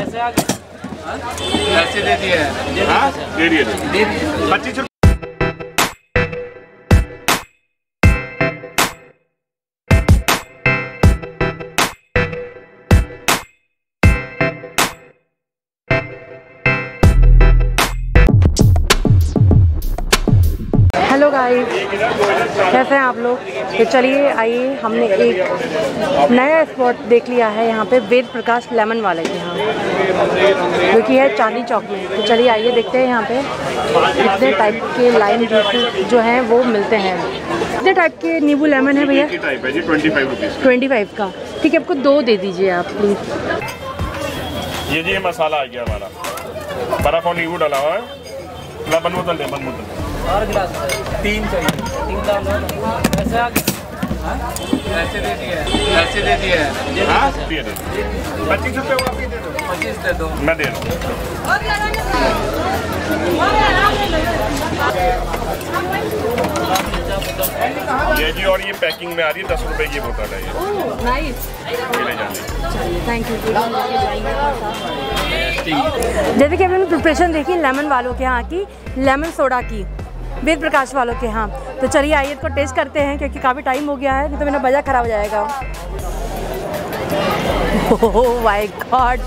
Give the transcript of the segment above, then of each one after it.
पैसे आ गए। पैसे दे दिए। दे दिए। पच्चीस हेलो गाइस कैसे हैं आप लोग? तो चलिए आइए हमने एक नया स्पॉट देख लिया है यहाँ पे वेद प्रकाश लेमन वाले के यहाँ जो कि है चांदनी चौक में। तो चलिए आइए देखते हैं यहाँ पे कितने टाइप के लाइन जूस जो हैं वो मिलते हैं। कितने टाइप के नींबू लेमन है भैया? ट्वेंटी फाइव का। ठीक है आपको दो दे दीजिए आप प्लीज़ ये जी मसाला आ गया हमारा। बर्फ़ और नींबू डाला हुआ है। लेमन बोतल लेमन बोतल। और गिलास तीन चाहिए। तीन का आ गए? पैसे दे दिए पैसे दे दिए हाँ। दे पच्चीस रुपये वो आप दे दो। पच्चीस दे दो। मैं दे रहा हूँ। ये जी और ये पैकिंग में आ रही है दस रुपए की बोतल है ये। नाइस ये ले जाने। थैंक यू जैसे कि हमने प्रिपरेशन देखी लेमन वालों के यहाँ की लेमन सोडा की। वेद प्रकाश वालों के यहाँ तो चलिए आइए इसको टेस्ट करते हैं, क्योंकि काफ़ी टाइम हो गया है, नहीं तो मेरा बजा खराब हो जाएगा। My god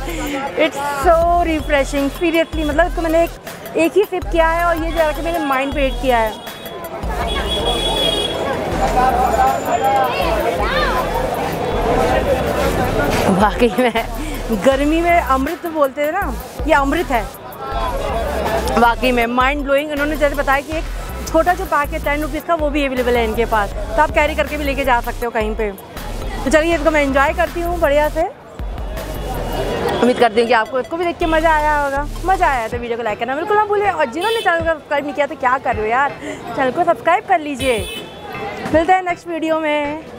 it's so refreshing seriously मतलब इसको मैंने एक एक ही सिप किया है और ये जाके मेरे माइंड पे हिट किया है। वाकई में, गर्मी में अमृत बोलते हैं ना, ये अमृत है। वाकई में माइंड ब्लोइंग इन्होंने जैसे बताया कि एक छोटा जो पैक है टेन रुपीज़ का, वो भी अवेलेबल है इनके पास। तो आप कैरी करके भी लेके जा सकते हो कहीं पे। तो चलिए, इसको मैं इन्जॉय करती हूँ बढ़िया से। उम्मीद करती हूँ कि आपको इसको भी देख के मज़ा आया होगा। मज़ा आया तो वीडियो को लाइक करना, बिल्कुल ना भूलिए। और जिन्होंने चैनल को सब्सक्राइब नहीं किया तो क्या कर रहे हो यार? चैनल को सब्सक्राइब कर लीजिए। मिलते हैं नेक्स्ट वीडियो में।